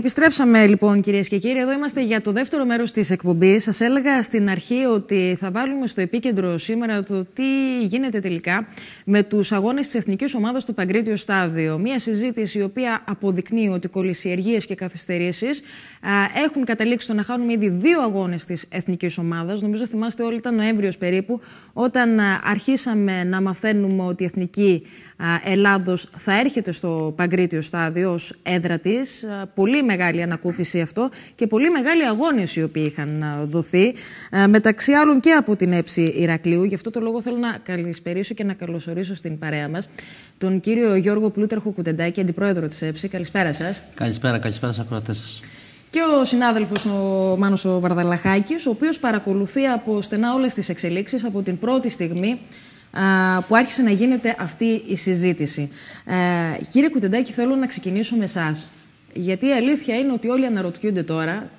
Επιστρέψαμε λοιπόν κυρίες και κύριοι. Εδώ είμαστε για το δεύτερο μέρος της εκπομπής. Σας έλεγα στην αρχή ότι θα βάλουμε στο επίκεντρο σήμερα το τι γίνεται τελικά με τους αγώνες της Εθνικής Ομάδας του Παγκρίτιο Στάδιο. Μία συζήτηση η οποία αποδεικνύει ότι κολυσιεργίες και καθυστερήσεις έχουν καταλήξει στο να χάνουμε ήδη δύο αγώνες της Εθνικής Ομάδας. Νομίζω θυμάστε όλοι ήταν Νοέμβριος περίπου όταν αρχίσαμε να μαθαίνουμε ότι η Εθνική Ελλάδος θα έρχεται στο Παγκρίτιο Στάδιο ως έδρα της. Πολύ μεγάλη ανακούφιση αυτό και πολύ μεγάλη αγώνες οι οποίοι είχαν δοθεί μεταξύ άλλων και από την έψη Ηρακλείου. Γι' αυτό το λόγο θέλω να καλησπερίσω και να καλωσορίσω στην παρέα μας τον κύριο Γιώργο Πλούταρχο Κουτεντάκη, αντιπρόεδρο της έψη. Καλησπέρα σας. Καλησπέρα, καλησπέρα σας ακροατές σας. Και ο συνάδελφος ο Μάνος ο Βαρδαλαχάκης, ο οποίος παρακολουθεί από στενά όλες τις εξελίξεις από την πρώτη στιγμή που άρχισε να γίνεται αυτή η συζήτηση. Ε, κύριε Κουτεντάκη, θέλω να ξεκινήσω με εσάς. Γιατί η αλήθεια είναι ότι όλοι αναρωτιούνται τώρα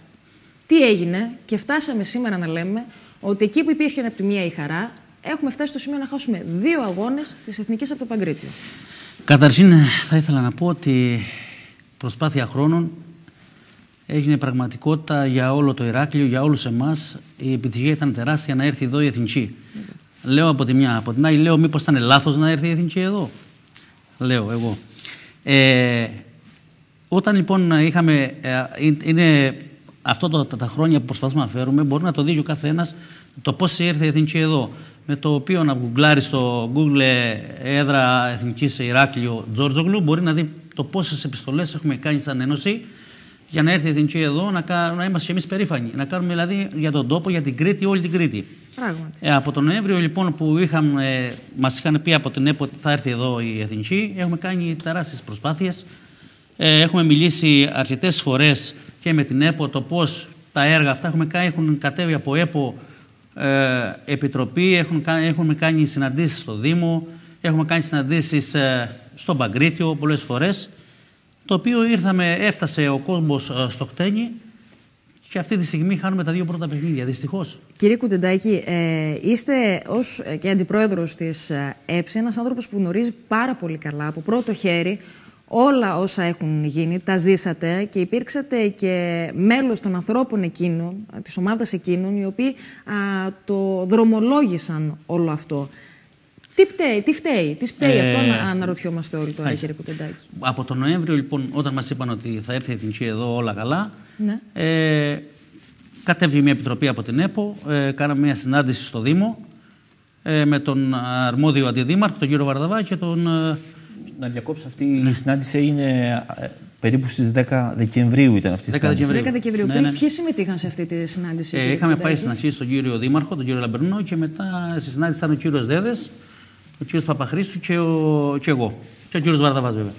τι έγινε και φτάσαμε σήμερα να λέμε ότι εκεί που υπήρχε από τη μία η χαρά, έχουμε φτάσει στο σημείο να χάσουμε δύο αγώνες της Εθνικής από το Παγκρίτιο. Καταρχήν θα ήθελα να πω ότι προσπάθεια χρόνων έγινε πραγματικότητα για όλο το Ηράκλειο, για όλους εμάς. Η επιτυχία ήταν τεράστια να έρθει εδώ η Εθνική. Λέω από τη μια. Από την άλλη, λέω μήπως ήταν λάθος να έρθει η εθνική εδώ. Λέω εγώ. Ε, όταν λοιπόν είχαμε. Ε, είναι αυτό το, τα, τα, χρόνια που προσπαθούμε να φέρουμε, μπορεί να το δει ο καθένας το πώς ήρθε η εθνική εδώ. Με το οποίο να γκουγκλάρει στο Google ε, έδρα εθνικής σε Ηράκλειο Τζόρτζογλου, μπορεί να δει το πόσες επιστολές έχουμε κάνει σαν Ένωση για να έρθει η εθνική εδώ, να, να είμαστε και εμείς περήφανοι. Να κάνουμε δηλαδή για τον τόπο, για την Κρήτη, όλη την Κρήτη. Ε, από τον Νοέμβριο λοιπόν που είχαμε, ε, μας είχαν πει από την ΕΠΟ ότι θα έρθει εδώ η Εθνική, έχουμε κάνει τεράστιες προσπάθειες. Ε, έχουμε μιλήσει αρκετές φορές και με την ΕΠΟ το πώς τα έργα αυτά έχουμε κάνει, έχουν κατέβει από ΕΠΟ ε, επιτροπή, έχουν, έχουμε κάνει συναντήσεις στο Δήμο, έχουμε κάνει συναντήσεις ε, στο Παγκρίτιο πολλές φορές, το οποίο ήρθαμε, έφτασε ο κόσμος ε, στο χτένι και αυτή τη στιγμή χάνουμε τα δύο πρώτα παιχνίδια, δυστυχώς. Κύριε Κουτεντάκη, ε, είστε ως ε, και αντιπρόεδρος της ΕΨΕ ένας άνθρωπος που γνωρίζει πάρα πολύ καλά από πρώτο χέρι όλα όσα έχουν γίνει, τα ζήσατε και υπήρξατε και μέλος των ανθρώπων εκείνων, της ομάδας εκείνων, οι οποίοι το δρομολόγησαν όλο αυτό. Τι φταίει, τι φταίει, τι φταίει ε, αυτό να αναρωτιόμαστε όλοι τώρα, κύριε Κουτεντάκη. Από τον Νοέμβριο, λοιπόν, όταν μας είπαν ότι θα έρθει η Εθνική εδώ όλα καλά, ναι. ε, κατέβηκε μια επιτροπή από την ΕΠΟ, ε, κάναμε μια συνάντηση στο Δήμο ε, με τον αρμόδιο αντιδήμαρχο, τον κύριο Βαρδαβά και τον. Ε, να διακόψω, αυτή ναι. η συνάντηση έγινε ε, περίπου στις 10 Δεκεμβρίου ήταν αυτή η συνάντηση. 10 Δεκεμβρίου. Ναι, ναι. Ποιοι συμμετείχαν σε αυτή τη συνάντηση, ε, Είχαμε πάει στην αρχή στον κύριο Δήμαρχο, τον κύριο Λαμπερνό, και μετά στη συνάντηση ήταν ο κύριος Δέδες, ο κύριος Παπαχρήστου και, ο, και εγώ. Και ο κύριος Βαρδαβάς, βέβαια.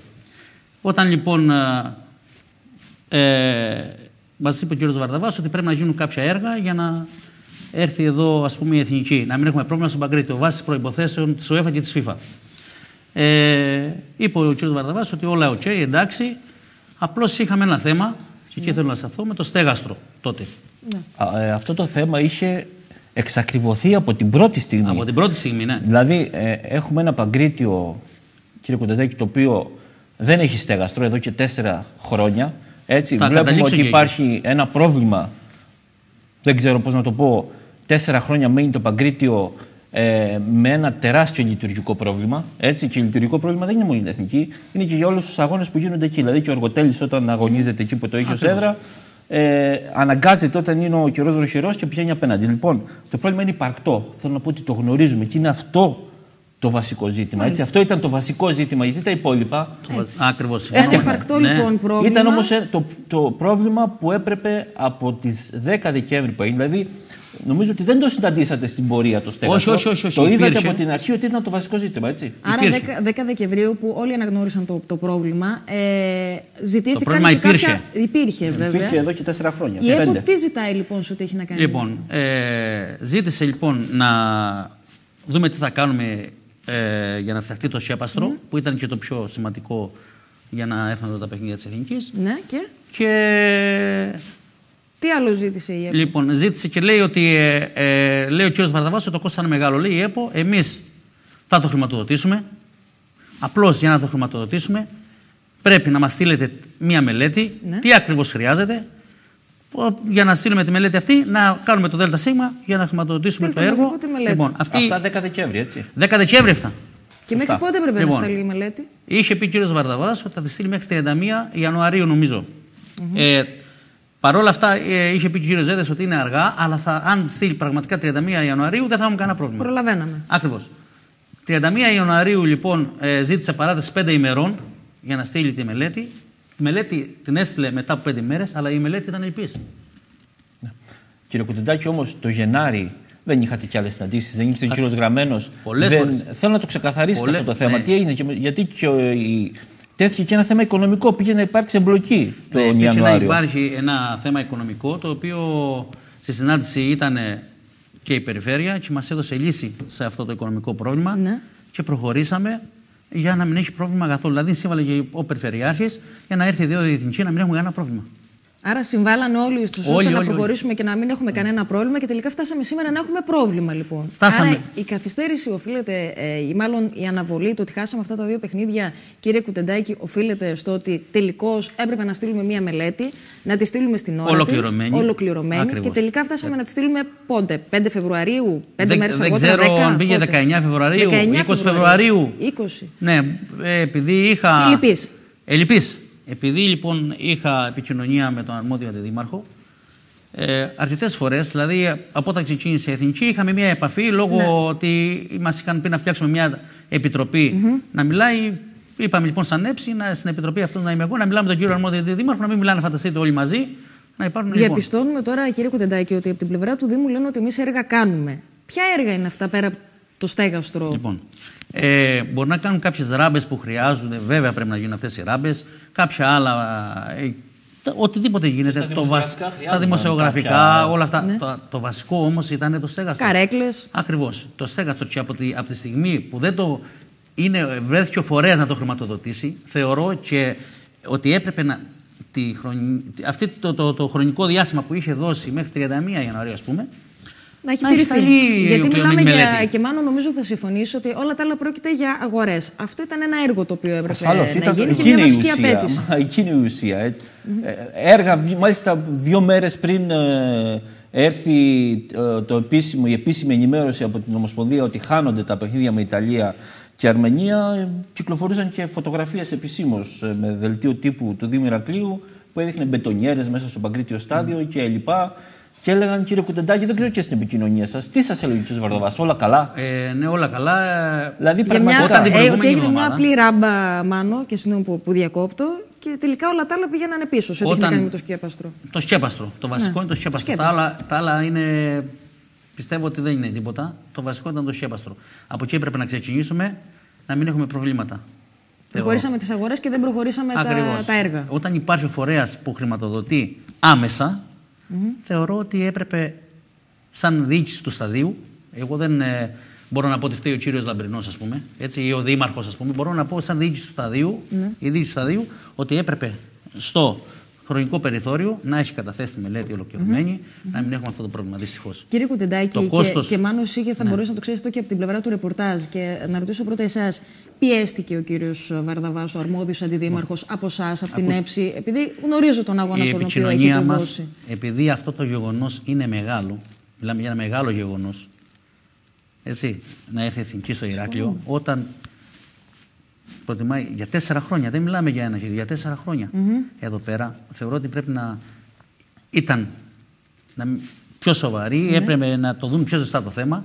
Όταν λοιπόν ε, ε, μας είπε ο κύριος Βαρδαβάς ότι πρέπει να γίνουν κάποια έργα για να έρθει εδώ ας πούμε, η εθνική, να μην έχουμε πρόβλημα στον Παγκρίτιο βάσει προποθέσεων της ΟΕΦΑ και της FIFA. Ε, είπε ο κύριος Βαρδαβάς ότι όλα OK, εντάξει. Απλώς είχαμε ένα θέμα, και εκεί θέλω να σταθώ, με το στέγαστρο τότε. Ναι. Α, ε, αυτό το θέμα είχε εξακριβωθεί από την πρώτη στιγμή. Από την πρώτη στιγμή, ναι. Δηλαδή, ε, έχουμε ένα παγκρίτιο, κύριε Κοντεδέκη, το οποίο δεν έχει στέγαστρο εδώ και τέσσερα χρόνια. Έτσι, Θα βλέπουμε ότι υπάρχει ένα πρόβλημα, δεν ξέρω πώς να το πω, τέσσερα χρόνια μένει το Παγκρίτιο ε, με ένα τεράστιο λειτουργικό πρόβλημα. Έτσι, και λειτουργικό πρόβλημα δεν είναι μόνο η εθνική, είναι και για όλους τους αγώνες που γίνονται εκεί. Δηλαδή και ο Εργοτέλη όταν αγωνίζεται εκεί που το έχει ως έδρα, ε, αναγκάζεται όταν είναι ο καιρός βροχερός και πηγαίνει απέναντι. Λοιπόν, το πρόβλημα είναι υπαρκτό. Θέλω να πω ότι το γνωρίζουμε και είναι αυτό το βασικό ζήτημα. Έτσι. Αυτό ήταν το βασικό ζήτημα, γιατί τα υπόλοιπα. Ακριβώς. Ένα υπαρκτό ναι. λοιπόν πρόβλημα. Ήταν όμως ε, το, το πρόβλημα που έπρεπε από τις 10 Δεκέμβρη που έγινε. Δηλαδή, νομίζω ότι δεν το συναντήσατε στην πορεία το στέγαστρο. Όχι, όχι, όχι, Το είδατε από την αρχή ότι ήταν το βασικό ζήτημα, έτσι. Άρα, 10, 10 Δεκεμβρίου που όλοι αναγνώρισαν το, το πρόβλημα, ε, ζητήθηκαν. Το πρόβλημα υπήρχε. Κάποια... Υπήρχε, βέβαια. Υπήρχε εδώ και 4 χρόνια. Η ΕΦΟ τι ζητάει λοιπόν σε ό,τι έχει να κάνει. Λοιπόν, ε, ζήτησε λοιπόν να δούμε τι θα κάνουμε ε, για να φτιαχτεί το Σέπαστρο, mm. που ήταν και το πιο σημαντικό για να έρθουν εδώ τα παιχνίδια της Εθνικής. Ναι, και; και... Τι άλλο ζήτησε η ΕΠΟ; Λοιπόν, ζήτησε και λέει ότι ε, ε, λέει ο κ. Βαρδαβάς ότι το κόστος είναι μεγάλο. Λέει η ΕΠΟ, εμείς θα το χρηματοδοτήσουμε. Απλώς για να το χρηματοδοτήσουμε πρέπει να μας στείλετε μία μελέτη, Ναι. τι ακριβώς χρειάζεται, ο- για να στείλουμε τη μελέτη αυτή, να κάνουμε το ΔΣ για να χρηματοδοτήσουμε Στείλτε το μας έργο. λίγο τη μελέτη. Λοιπόν, αυτή Αυτά 10 Δεκέμβρη, έτσι. 10 Δεκέμβρη αυτά. Και μέχρι Σωστά. πότε έπρεπε Λοιπόν. να σταλεί η μελέτη; Είχε πει ο κ. Βαρδαβά ότι θα τη στείλει μέχρι 31 Ιανουαρίου, νομίζω. Ε, Παρ' όλα αυτά, ε, είχε πει ο κ. Ζέδε ότι είναι αργά, αλλά θα, αν στείλει πραγματικά 31 Ιανουαρίου δεν θα έχουμε κανένα πρόβλημα. Προλαβαίναμε. Ακριβώς. 31 Ιανουαρίου, λοιπόν, ε, ζήτησε παράταση 5 ημερών για να στείλει τη μελέτη. Η μελέτη την έστειλε μετά από 5 ημέρε, αλλά η μελέτη ήταν ελπή. Κύριε Κουτεντάκη, όμως το Γενάρη δεν είχατε κι άλλες συναντήσεις, δεν ήρθε ο κύριος Γραμμένος. Πολλές φορές. Θέλω να το ξεκαθαρίσετε Πολλές- αυτό το θέμα. ναι. Τι έγινε, και, με- γιατί και, ο- η- τέθηκε και ένα θέμα οικονομικό. Πήγε να υπάρξει εμπλοκή τον Ναι, υπήρχε να Ιανουάριο. υπάρχει ένα θέμα οικονομικό, το οποίο στη συνάντηση ήταν και η περιφέρεια και μας έδωσε λύση σε αυτό το οικονομικό πρόβλημα Ναι. και προχωρήσαμε για να μην έχει πρόβλημα καθόλου. Δηλαδή, σύμβαλε και ο Περιφερειάρχης για να έρθει η δύο διεθνική να μην έχουμε κανένα πρόβλημα. Άρα συμβάλλαν όλοι στους ώστε Όλοι, να όλοι, προχωρήσουμε και να μην έχουμε κανένα πρόβλημα και τελικά φτάσαμε σήμερα να έχουμε πρόβλημα λοιπόν. Φτάσαμε. Άρα η καθυστέρηση οφείλεται, ε, ή μάλλον η αναβολή, το ότι χάσαμε αυτά τα δύο παιχνίδια, κύριε Κουτεντάκη, οφείλεται στο ότι τελικώς έπρεπε να στείλουμε μία μελέτη, να τη στείλουμε στην ώρα Ολοκληρωμένη. Της, ολοκληρωμένη Ακριβώς. και τελικά φτάσαμε να τη στείλουμε πότε, 5 Φεβρουαρίου, 5 δεν, μέρες δεν αργότερα. ξέρω 10, αν πήγε πότε; 19 Φεβρουαρίου, 19 20 Φεβρουαρίου. 20. Ναι, ε, επειδή είχα. Ελλειπής. Ελλειπής. Επειδή λοιπόν είχα επικοινωνία με τον αρμόδιο αντιδήμαρχο, ε, αρκετές φορές, δηλαδή από όταν ξεκίνησε η Εθνική, είχαμε μια επαφή λόγω Ναι. ότι μας είχαν πει να φτιάξουμε μια επιτροπη να μιλάει. Είπαμε λοιπόν σαν έψη να, στην επιτροπή αυτό να είμαι εγώ, να μιλάμε με τον κύριο αρμόδιο αντιδήμαρχο, να μην μιλάνε, φανταστείτε όλοι μαζί, να υπάρχουν λοιπόν. Διαπιστώνουμε τώρα, κύριε Κουτεντάκη, ότι από την πλευρά του Δήμου λένε ότι εμείς έργα κάνουμε. Ποια έργα είναι αυτά πέρα από το στέγαστρο. Λοιπόν, ε, μπορεί να κάνουν κάποιες ράμπες που χρειάζονται, βέβαια πρέπει να γίνουν αυτές οι ράμπες. Κάποια άλλα. Ε, τα- οτιδήποτε γίνεται. Στα το βασ- δημοσιογραφικά τα χρειάζονταν δημοσιογραφικά, κάποια- όλα αυτά. Ναι. Το, το βασικό όμως ήταν το στέγαστρο. Καρέκλες. Ακριβώς. Το στέγαστρο και από τη, από τη στιγμή που δεν το. Είναι, βρέθηκε ο φορέας να το χρηματοδοτήσει, θεωρώ και ότι έπρεπε να. Τη χρονι... αυτή το, το, το, χρονικό διάστημα που είχε δώσει μέχρι 31 Ιανουαρίου, ας πούμε, Να έχει Να έχει τηρηθεί. σταλεί η Γιατί ολοκληρωμένη μιλάμε για. μελέτη. Και μάλλον νομίζω θα συμφωνήσω ότι όλα τα άλλα πρόκειται για αγορές. Αυτό ήταν ένα έργο το οποίο έπρεπε Ασφαλώς, να ήταν, γίνει και εκείνη μια η βασική ουσία. απέτηση. Μα, Εκείνη η ουσία. έτσι. Ε, Έργα, βι- μάλιστα δύο μέρες πριν ε, έρθει ε, το επίσημο, η επίσημη ενημέρωση από την Ομοσπονδία ότι χάνονται τα παιχνίδια με Ιταλία και Αρμενία, ε, κυκλοφορούσαν και φωτογραφίες επισήμως ε, με δελτίο τύπου του Δήμου Ηρακλείου που έδειχνε μπετονιέρες μέσα στο Παγκρίτιο στάδιο και λοιπά. Και έλεγαν κύριε Κουτεντάκη, δεν ξέρω και στην επικοινωνία σας, τι σας έλεγε ο κ. Βαρδαβάς, όλα καλά; ε, ναι, όλα καλά. ε, Δηλαδή Για μια, πραγματικά. Όταν την ε, ότι προηγούμενη έγινε μια εβδομάδα. απλή ράμπα, μάνο, και συγγνώμη που, που διακόπτω, και τελικά όλα τα άλλα πήγαιναν πίσω σε ό,τι είχε Όταν- κάνει με το σκέπαστρο. Το σκέπαστρο. Το βασικό είναι το σκέπαστρο. Τα, σκέπαστρο. άλλα, τα άλλα είναι. Πιστεύω ότι δεν είναι τίποτα. Το βασικό ήταν το σκέπαστρο. Από εκεί έπρεπε να ξεκινήσουμε να μην έχουμε προβλήματα. Προχωρήσαμε τις αγορές και δεν προχωρήσαμε τα, Ακριβώς. τα έργα. Όταν υπάρχει ο φορέας που χρηματοδοτεί άμεσα, θεωρώ ότι έπρεπε σαν διοίκηση του σταδίου. Εγώ δεν ε, μπορώ να πω ότι φταίει ο κύριος Λαμπρινός, ας πούμε, έτσι, ή ο δήμαρχος, ας πούμε. Μπορώ να πω σαν διοίκηση του σταδίου, η διοίκηση του σταδίου, ότι έπρεπε στο χρονικό περιθώριο να έχει καταθέσει τη μελέτη ολοκληρωμένη, να μην έχουμε αυτό το πρόβλημα, δυστυχώς. Κύριε Κουτεντάκη, Το και, κόστος- και μάλλον εσύ και θα Ναι. μπορούσε να το ξέρει αυτό και από την πλευρά του ρεπορτάζ. Και να ρωτήσω πρώτα εσάς, πιέστηκε ο κύριος Βαρδαβάς, ο αρμόδιος αντιδήμαρχος, από εσάς, από την ΕΨΗ, επειδή γνωρίζω τον αγώνα η τον οποίο επικοινωνία έχετε μας, δώσει. επειδή αυτό το γεγονός είναι μεγάλο, μιλάμε για ένα μεγάλο γεγονός, έτσι, να έρθει η εθνική στο Ηράκλειο, όταν προτιμάει για τέσσερα χρόνια, δεν μιλάμε για ένα, για τέσσερα χρόνια εδώ πέρα, θεωρώ ότι πρέπει να ήταν να, μην- πιο σοβαροί, Ναι. έπρεπε να το δουν πιο σωστά το θέμα,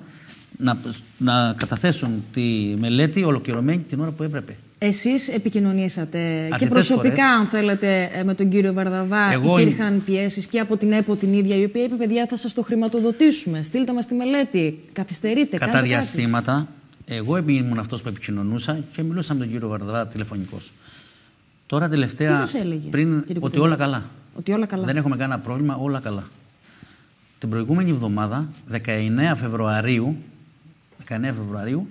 να, να καταθέσουν τη μελέτη ολοκληρωμένη την ώρα που έπρεπε. Εσείς επικοινωνήσατε και Αρκετές προσωπικά, φορές. αν θέλετε, ε, με τον κύριο Βαρδαβά. Εγώ- Υπήρχαν πιέσεις και από την ΕΠΟ την ίδια, η οποία είπε: Παιδιά, θα σας το χρηματοδοτήσουμε. Στείλτε μας τη μελέτη. Καθυστερείτε. Κατά κάντε κάτι». Διαστήματα, εγώ ήμουν αυτός που επικοινωνούσα και μιλούσα με τον κύριο Βαρδαβά τηλεφωνικώ. Τώρα τελευταία. Τι σας έλεγε, πριν, κύριε ότι Κουτεντάκη; όλα καλά. Ότι όλα καλά. Δεν έχουμε κανένα πρόβλημα, όλα καλά. Την προηγούμενη εβδομάδα, 19 Φεβρουαρίου, 19 Φεβρουαρίου,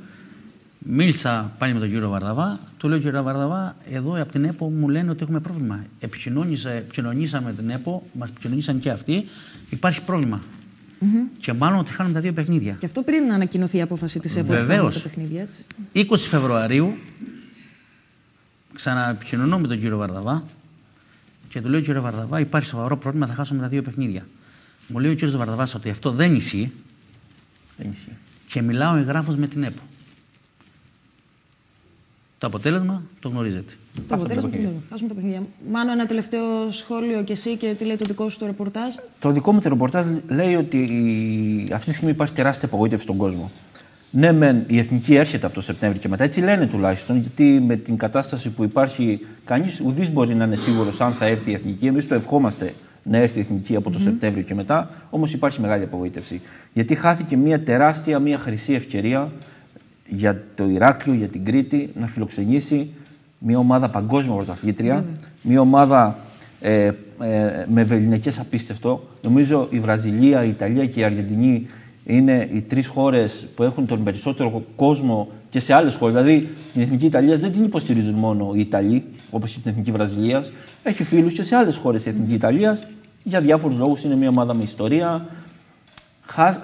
μίλησα πάλι με τον κύριο Βαρδαβά. Του λέω: Κύριε Βαρδαβά, εδώ από την ΕΠΟ μου λένε ότι έχουμε πρόβλημα. Επικοινώνησα, επικοινωνήσαμε με την ΕΠΟ, μας επικοινωνήσαν και αυτοί. Υπάρχει πρόβλημα. Και μάλλον ότι χάνουμε τα δύο παιχνίδια. Και αυτό πριν ανακοινωθεί η απόφαση της ΕΠΟ ότι θα Βεβαίως. βγουν τα παιχνίδια, έτσι. 20 Φεβρουαρίου ξαναεπικοινωνώ με τον κύριο Βαρδαβά και του λέω: Κύριε Βαρδαβά, υπάρχει σοβαρό πρόβλημα, θα χάσουμε τα δύο παιχνίδια. Μου λέει ο κύριος Βαρδαβάς ότι αυτό δεν ισχύει. Δεν ισχύει. Και μιλάω εγγράφος με την ΕΠΟ. Το αποτέλεσμα το γνωρίζετε. Το αποτέλεσμα το γνωρίζετε. Χάσουμε τα παιχνίδια. Μάνο, ένα τελευταίο σχόλιο και εσύ και τι λέει το δικό σου το ρεπορτάζ. Το δικό μου το ρεπορτάζ λέει ότι αυτή τη στιγμή υπάρχει τεράστια απογοήτευση στον κόσμο. Ναι, μεν η εθνική έρχεται από το Σεπτέμβριο και μετά, έτσι λένε τουλάχιστον, γιατί με την κατάσταση που υπάρχει, κανείς ουδής μπορεί να είναι σίγουρος αν θα έρθει η εθνική. Εμείς το ευχόμαστε να έρθει η εθνική από το mm Σεπτέμβριο και μετά, όμως υπάρχει μεγάλη απογοήτευση. Γιατί χάθηκε μια τεράστια, μια χρυσή ευκαιρία για το Ηράκλειο, για την Κρήτη, να φιλοξενήσει μια ομάδα παγκόσμια πρωταθλήτρια, μια ομάδα ε, ε, με βεληνικέ απίστευτο. Νομίζω η Βραζιλία, η Ιταλία και η Αργεντινή είναι οι τρεις χώρες που έχουν τον περισσότερο κόσμο και σε άλλες χώρες. Δηλαδή, την εθνική Ιταλία δεν την υποστηρίζουν μόνο οι Ιταλοί, όπως και την εθνική Βραζιλία. Έχει φίλους και σε άλλες χώρες η εθνικής Ιταλίας. Για διάφορους λόγους είναι μια ομάδα με ιστορία.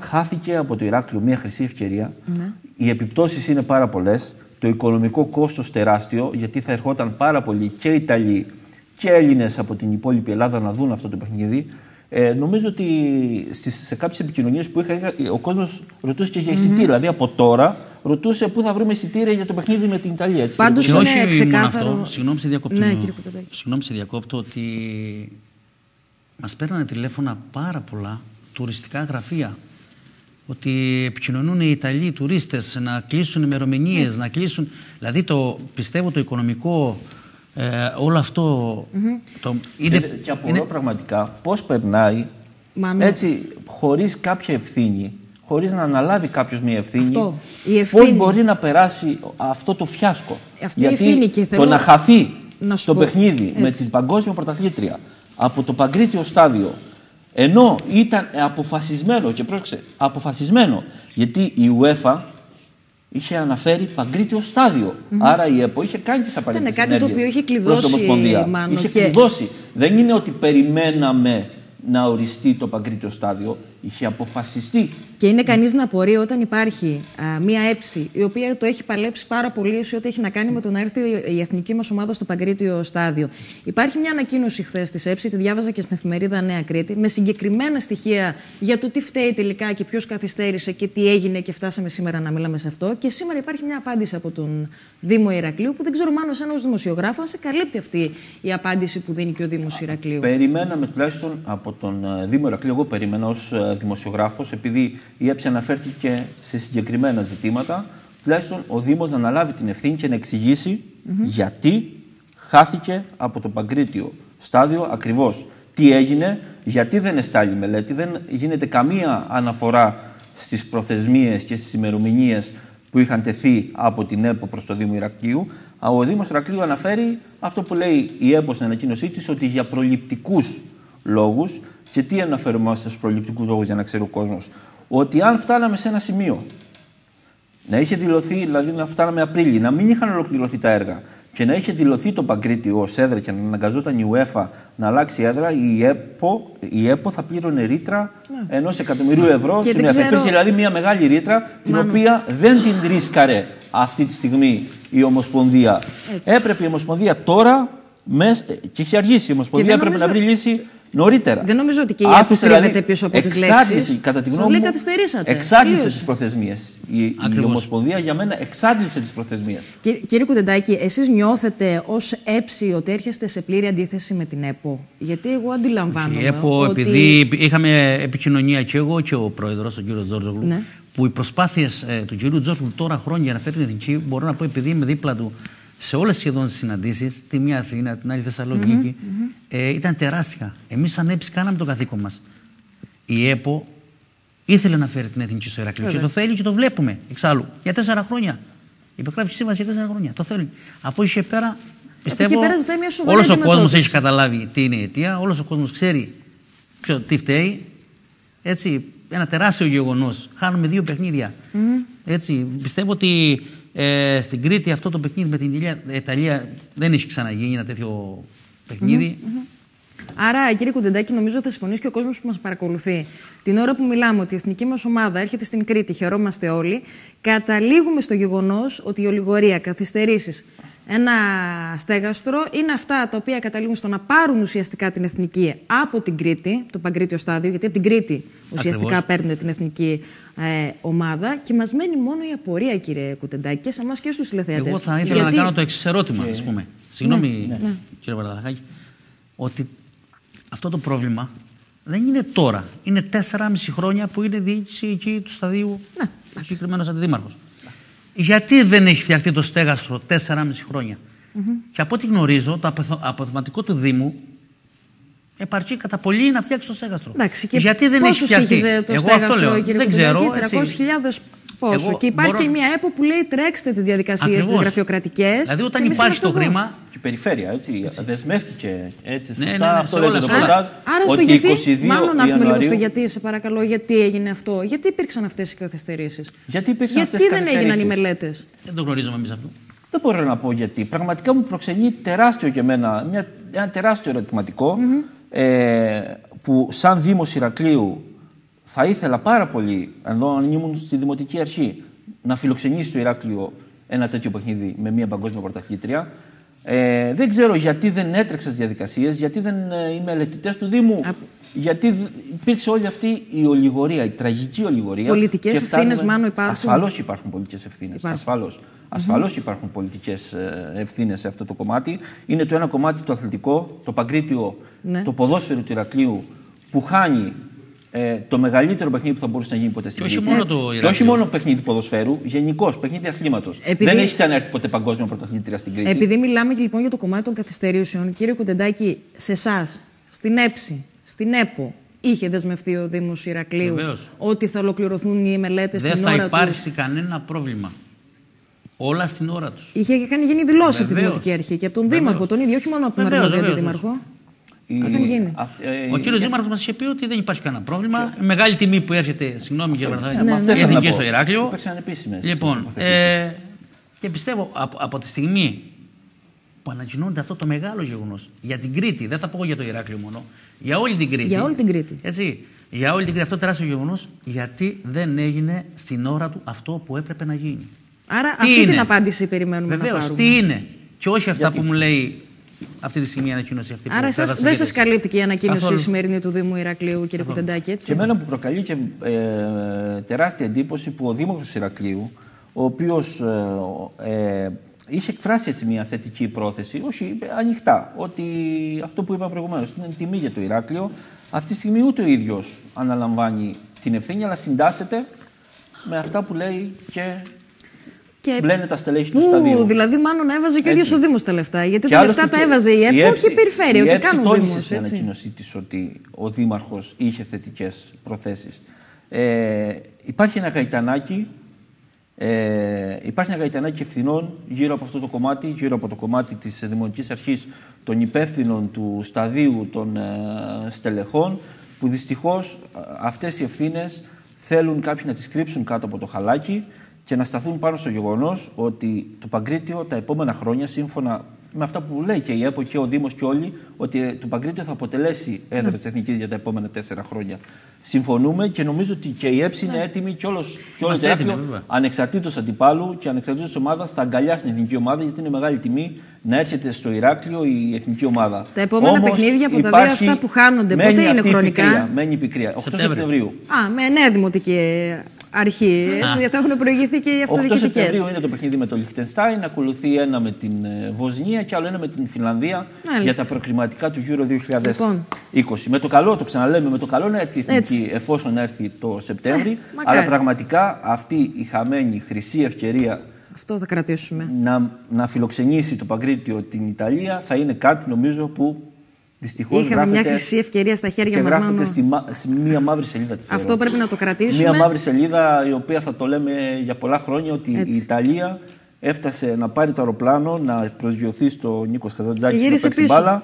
Χάθηκε από το Ηράκλειο μια χρυσή ευκαιρία. Ναι. Οι επιπτώσεις είναι πάρα πολλές. Το οικονομικό κόστος τεράστιο, γιατί θα ερχόταν πάρα πολλοί και Ιταλοί και Έλληνες από την υπόλοιπη Ελλάδα να δουν αυτό το παιχνίδι. Ε, νομίζω ότι σε κάποιες επικοινωνίες που είχα, ο κόσμος ρωτούσε και για εισιτήρια. Mm-hmm. Δηλαδή από τώρα ρωτούσε πού θα βρούμε εισιτήρια για το παιχνίδι με την Ιταλία. Πάντως είναι ξεκάθαρο. Συγγνώμη σε διακόπτω. Ναι, Συγγνώμη σε διακόπτω ότι μας παίρνανε τηλέφωνα πάρα πολλά τουριστικά γραφεία. Ότι επικοινωνούν οι Ιταλοί οι τουρίστες να κλείσουν ημερομηνίες, ναι. να κλείσουν. Δηλαδή το, πιστεύω το οικονομικό ε, όλο αυτό. Το, είναι, και, και απορώ είναι... πραγματικά πώς περνάει ναι. έτσι χωρίς κάποια ευθύνη, χωρίς να αναλάβει κάποιος μια ευθύνη. Αυτό, ευθύνη. Πώς μπορεί να περάσει αυτό το φιάσκο. Αυτή Γιατί η ευθύνη και θέλω... το να χαθεί να το παιχνίδι έτσι. με την παγκόσμια πρωταθλήτρια από το παγκρίτιο στάδιο ενώ ήταν αποφασισμένο και πρόσεξε, αποφασισμένο γιατί η UEFA είχε αναφέρει παγκρίτιο στάδιο. Mm-hmm. Άρα η ΕΠΟ είχε κάνει τις απαραίτητες Ήταν κάτι το οποίο είχε κλειδώσει. Μάνο, είχε και... κλειδώσει. Δεν είναι ότι περιμέναμε να οριστεί το παγκρίτιο στάδιο. Είχε αποφασιστεί. Και είναι κανείς να απορεί όταν υπάρχει α, μία έψη η οποία το έχει παλέψει πάρα πολύ σε ό,τι έχει να κάνει με το να έρθει η εθνική μας ομάδα στο παγκρίτιο στάδιο. Υπάρχει μια ανακοίνωση χθες της έψη, τη διάβαζα και στην εφημερίδα Νέα Κρήτη, με συγκεκριμένα στοιχεία για το τι φταίει τελικά και ποιος καθυστέρησε και τι έγινε και φτάσαμε σήμερα να μιλάμε σε αυτό. Και σήμερα υπάρχει μια απάντηση από τον Δήμο Ηρακλείου που δεν ξέρω μάλλον σαν ω δημοσιογράφος αν σε καλύπτει αυτή η απάντηση που δίνει και ο Δήμος Ηρακλείου. Περιμέναμε τουλάχιστον από τον ε, Δήμο Ηρακλείου, εγώ περίμενα ως ε, δημοσιογράφος, επειδή η ΕΠΣ αναφέρθηκε σε συγκεκριμένα ζητήματα, τουλάχιστον ο Δήμος να αναλάβει την ευθύνη και να εξηγήσει γιατί χάθηκε από το Παγκρίτιο στάδιο ακριβώς. Τι έγινε, γιατί δεν εστάλει μελέτη, δεν γίνεται καμία αναφορά στις προθεσμίες και στις ημερομηνίες που είχαν τεθεί από την ΕΠΟ προς το Δήμο Ηρακλείου. Ο Δήμος Ηρακλείου αναφέρει αυτό που λέει η ΕΠΟ στην ανακοίνωσή της, ότι για προληπτικούς λόγους και τι αναφερόμαστε στους προληπτικούς λόγους για να ξέρει ο κόσμος, Ότι αν φτάναμε σε ένα σημείο να είχε δηλωθεί, δηλαδή να φτάναμε Απρίλιο, να μην είχαν ολοκληρωθεί τα έργα και να είχε δηλωθεί το Παγκρίτιο ως έδρα και να αναγκαζόταν η UEFA να αλλάξει έδρα, η ΕΠΟ, η ΕΠΟ θα πλήρωνε ρήτρα ναι. ενός εκατομμυρίου ευρώ. Ξέρω... Υπήρχε δηλαδή μια μεγάλη ρήτρα, την οποία δεν την ρίσκαρε αυτή τη στιγμή η Ομοσπονδία. Έτσι. Έπρεπε η Ομοσπονδία τώρα, μες, και έχει αργήσει η Ομοσπονδία, έπρεπε να βρει λύση νωρίτερα. Δεν νομίζω ότι και η ΕΠΟ κρύβεται πίσω από τις λέξεις. Κατά τη γνώμη μου, εξάντλησε τις προθεσμίες. Η, η Ομοσπονδία για μένα εξάντλησε τις προθεσμίες. Κύριε Κουτεντάκη, εσείς νιώθετε ως έψη ότι έρχεστε σε πλήρη αντίθεση με την ΕΠΟ. Γιατί εγώ αντιλαμβάνομαι. Η ΕΠΟ, ότι... επειδή είχαμε επικοινωνία και εγώ και ο πρόεδρος, ο κύριος Τζόρζογλου, ναι. που οι προσπάθειες ε, του κύριου Τζόρζογλου τώρα χρόνια να φέρει την εθνική, μπορώ να πω επειδή είμαι δίπλα του σε όλες σχεδόν τις συναντήσεις, τη μία Αθήνα, την άλλη Θεσσαλονίκη, mm-hmm, ε, ήταν τεράστια. Εμείς, σαν έψη, κάναμε το καθήκον μας. Η ΕΠΟ ήθελε να φέρει την εθνική στο Ηρακλείο και το θέλει και το βλέπουμε εξάλλου. Για τέσσερα χρόνια. Υπεγράφει σύμβαση για τέσσερα χρόνια. Το θέλει. Από εκεί και πέρα πιστεύω όλος ο κόσμος έχει καταλάβει τι είναι η αιτία, όλος ο κόσμος ξέρει ποιο, τι φταίει. Έτσι, ένα τεράστιο γεγονός. Χάνουμε δύο παιχνίδια. Mm-hmm. Έτσι, πιστεύω ότι ε, στην Κρήτη αυτό το παιχνίδι με την Ιταλία δεν έχει ξαναγίνει ένα τέτοιο παιχνίδι. Άρα, κύριε Κουντεντάκη, νομίζω θα συμφωνήσει και ο κόσμος που μας παρακολουθεί. Την ώρα που μιλάμε ότι η εθνική μας ομάδα έρχεται στην Κρήτη, χαιρόμαστε όλοι, καταλήγουμε στο γεγονός ότι η ολιγορία, καθυστερήσεις, ένα στέγαστρο είναι αυτά τα οποία καταλήγουν στο να πάρουν ουσιαστικά την εθνική από την Κρήτη, το παγκρίτιο στάδιο, γιατί από την Κρήτη ουσιαστικά Ακριβώς. παίρνουν την εθνική ε, ομάδα και μας μένει μόνο η απορία, κύριε Κουτεντάκη, και σε εμάς και στους τηλεθεατές. Εγώ θα ήθελα γιατί... να κάνω το εξής ερώτημα, ας πούμε. Συγγνώμη, ναι, ναι. κύριε Βαρδαχάκη, ότι αυτό το πρόβλημα δεν είναι τώρα. Είναι 4,5 χρόνια που είναι διοίκηση εκεί του σταδίου ναι, ο συγκεκριμένος αντιδήμαρχος. Γιατί δεν έχει φτιαχτεί το στέγαστρο 4,5 χρόνια; Mm -hmm. Και από ό,τι γνωρίζω, το αποθεματικό του Δήμου επαρκεί κατά πολύ να φτιάξει το στέγαστρο. Εντάξει, και Γιατί δεν έχει φτιαχτεί; Το Εγώ στέγαστρο, αυτό λέω. Κύριε δεν ξέρω. 300.000 πόσο. Εγώ και υπάρχει μπορώ... και μια ΕΠΟ που λέει τρέξτε τις διαδικασίες τις γραφειοκρατικές. Δηλαδή όταν υπάρχει το χρήμα. Και η περιφέρεια έτσι, έτσι. δεσμεύτηκε έτσι. Ναι, ναι, ναι, ναι, αυτό λέει το Άρα στο γιατί. Μάλλον να έρθουμε λίγο στο γιατί, σε παρακαλώ, γιατί έγινε αυτό; Γιατί υπήρξαν αυτές οι καθυστερήσεις; Γιατί υπήρξαν αυτές οι καθυστερήσει. Γιατί δεν έγιναν οι μελέτες; Δεν το γνωρίζουμε εμείς αυτό. Δεν μπορώ να πω γιατί. Πραγματικά μου προξενεί τεράστιο και εμένα, μια, ένα τεράστιο ερωτηματικό mm -hmm. ε, που σαν Δήμος Ηρακλείου θα ήθελα πάρα πολύ, εδώ αν ήμουν στη Δημοτική Αρχή, να φιλοξενήσει το Ηράκλειο ένα τέτοιο παιχνίδι με μια παγκόσμια πρωταθλήτρια. Ε, δεν ξέρω γιατί δεν έτρεξε τι διαδικασίες, γιατί δεν ε, οι μελετητέ του Δήμου. Α... Γιατί υπήρξε όλη αυτή η ολιγορία, η τραγική ολιγορία. Πολιτικές ευθύνες, μάλλον υπάρχουν; Ασφαλώς υπάρχουν πολιτικές ευθύνες. Ασφαλώς. Ασφαλώς υπάρχουν πολιτικές ε, ευθύνες σε αυτό το κομμάτι. Είναι το ένα κομμάτι το αθλητικό, το παγκρίτιο, ναι. το ποδόσφαιρο του Ηρακλείου που χάνει ε, το μεγαλύτερο παιχνίδι που θα μπορούσε να γίνει ποτέ στην Και όχι μόνο το Και όχι μόνο παιχνίδι ποδοσφαίρου, γενικώς παιχνίδι αθλήματος. Επειδή... Δεν έχει έρθει ποτέ παγκόσμια πρωταθλήτρια στην Κρήτη. Επειδή μιλάμε λοιπόν για το κομμάτι των καθυστερήσεων, κύριε Κουντεντάκη, σε εσάς, στην ΕΨΗ, στην ΕΠΟ, είχε δεσμευτεί ο Δήμος Ηρακλείου ότι θα ολοκληρωθούν οι μελέτες στην ώρα τους; Δεν θα υπάρξει κανένα πρόβλημα. Όλα στην ώρα τους. Είχε γίνει δηλώσει από τη Δημοτική Αρχή και από τον Δήμαρχο τον ίδιο, όχι μόνο από τον αρμόδιο Δήμαρχο. Η... Ο κύριος Δήμαρχο μας είχε πει ότι δεν υπάρχει κανένα πρόβλημα. Η μεγάλη τιμή που έρχεται, συγγνώμη κύριε Βαρδάκη, η εθνική στο Ηράκλειο. Λοιπόν, ε, και πιστεύω από, από τη στιγμή που ανακοινώνεται αυτό το μεγάλο γεγονός για την Κρήτη, δεν θα πω για το Ηράκλειο μόνο, για όλη την Κρήτη. Για όλη την Κρήτη. Έτσι, για όλη την Κρήτη αυτό το τεράστιο γεγονός, γιατί δεν έγινε στην ώρα του αυτό που έπρεπε να γίνει. Άρα τι αυτή είναι; την απάντηση περιμένουμε Βεβαίως, να πάρουμε. τι είναι; Και όχι αυτά γιατί... που μου λέει αυτή τη στιγμή η ανακοίνωση αυτή. Άρα εσάς, δεν σας καλύπτει και η ανακοίνωση Καθόλου. σημερινή του Δήμου Ηρακλείου, κύριε Κουτεντάκη, έτσι; Και εμένα που προκαλεί και ε, τεράστια εντύπωση που ο Δήμαρχο Ηρακλείου, ο οποίος ε, ε, είχε εκφράσει έτσι μια θετική πρόθεση, όχι ανοιχτά, ότι αυτό που είπα προηγουμένως είναι τιμή για το Ηράκλειο. Αυτή τη στιγμή ούτε ο ίδιος αναλαμβάνει την ευθύνη, αλλά συντάσσεται με αυτά που λέει και και... Μπλένε τα στελέχη τους σταδίου. Δηλαδή, μάλλον έβαζε και ο ίδιος ο Δήμος τα λεφτά. Γιατί και τα λεφτά τα έβαζε η ΕΠΟ και η περιφέρεια. Η ΕΠΟ τόνισε στην ανακοίνωσή της ότι ο Δήμαρχος είχε θετικές προθέσεις. Ε, υπάρχει ένα γαϊτανάκι. Ε, υπάρχει ένα γαϊτανάκι ευθυνών γύρω από αυτό το κομμάτι, γύρω από το κομμάτι της Δημοτικής Αρχής των υπεύθυνων του σταδίου των ε, στελεχών, που δυστυχώς ε, αυτές οι ευθύνες θέλουν κάποιοι να τις κρύψουν κάτω από το χαλάκι και να σταθούν πάνω στο γεγονός ότι το Παγκρίτιο τα επόμενα χρόνια, σύμφωνα με αυτά που λέει και η ΕΠΟ και ο Δήμος και όλοι, ότι το Παγκρίτιο θα αποτελέσει έδρα ναι. τη Εθνικής για τα επόμενα τέσσερα χρόνια. Συμφωνούμε και νομίζω ότι και η ΕΠΣ είναι ναι. έτοιμη και όλος το Εθνικό, ανεξαρτήτως αντιπάλου και ανεξαρτήτως ομάδας, θα αγκαλιάσει την Εθνική Ομάδα, γιατί είναι μεγάλη τιμή να έρχεται στο Ηράκλειο η Εθνική Ομάδα. Τα επόμενα Όμως, παιχνίδια από τα δύο αυτά που χάνονται, πότε είναι χρονικά; Πικρία, μένει πικρία. 8 Σεπτεμβρίου. Α, με νέα δημοτική αρχής. Έτσι, γιατί έχουν προηγηθεί και οι αυτοδιοικητικές. 8 Σεπτεμβρίου είναι το παιχνίδι με το Λιχτενστάιν, ακολουθεί ένα με την ε, Βοσνία και άλλο ένα με την Φιλανδία για τα προκριματικά του Euro 2020. Λοιπόν. Με το καλό, το ξαναλέμε, με το καλό να έρθει η Εθνική εφόσον έρθει το Σεπτέμβρη. Ε, αλλά πραγματικά αυτή η χαμένη χρυσή ευκαιρία αυτό θα κρατήσουμε. Να, να φιλοξενήσει το Παγκρίτιο την Ιταλία θα είναι κάτι νομίζω που Δυστυχώς Είχαμε γράφεται, μια χρυσή ευκαιρία στα χέρια μας. Και γράφεται στη, στη μία μαύρη σελίδα. Τη Αυτό πρέπει να το κρατήσουμε. Μία μαύρη σελίδα η οποία θα το λέμε για πολλά χρόνια ότι Έτσι. η Ιταλία έφτασε να πάρει το αεροπλάνο, να προσγειωθεί στο Νίκος Καζαντζάκης να παίξει μπάλα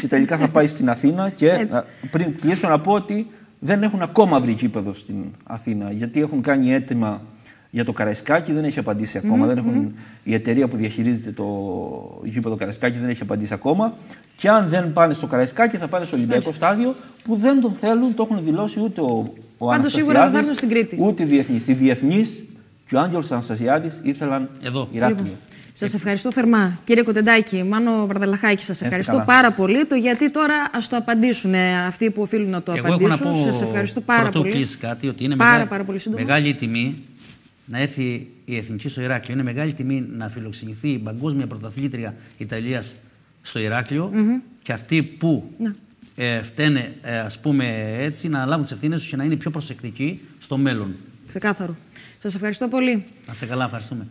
και τελικά θα πάει στην Αθήνα. Και πριν κλείσω να πω ότι δεν έχουν ακόμα βρει γήπεδο στην Αθήνα γιατί έχουν κάνει έτοιμα για το Καραϊσκάκι δεν έχει απαντήσει ακόμα. δεν έχουν, η εταιρεία που διαχειρίζεται το γήπεδο Καραϊσκάκι δεν έχει απαντήσει ακόμα. Και αν δεν πάνε στο Καραϊσκάκι θα πάνε στο Ολυμπιακό στάδιο που δεν τον θέλουν, το έχουν δηλώσει ούτε ο, ο Αναστασιάδης, στην Κρήτη. ούτε οι διεθνείς. Οι διεθνείς και ο Άγγελος Αναστασιάδης ήθελαν Εδώ. Ηράκλειο. Λοιπόν. Σας ευχαριστώ θερμά. Κύριε Κοντεντάκη, Μάνο Βαρδαλαχάκη, σας ευχαριστώ πάρα πολύ. Το γιατί τώρα ας το απαντήσουν αυτοί που οφείλουν να το Εγώ απαντήσουν. Σας ευχαριστώ πάρα πολύ. κλείσει κάτι, ότι είναι πάρα, μεγάλη, πάρα πολύ μεγάλη τιμή να έρθει η εθνική στο Ηράκλειο. Είναι μεγάλη τιμή να φιλοξενηθεί η παγκόσμια πρωταθλήτρια Ιταλίας στο Ηράκλειο και αυτοί που ναι. ε, φταίνε, ε, ας πούμε έτσι, να λάβουν τις ευθύνες τους και να είναι πιο προσεκτικοί στο μέλλον. Ξεκάθαρο. Σας ευχαριστώ πολύ. Να είστε καλά, ευχαριστούμε.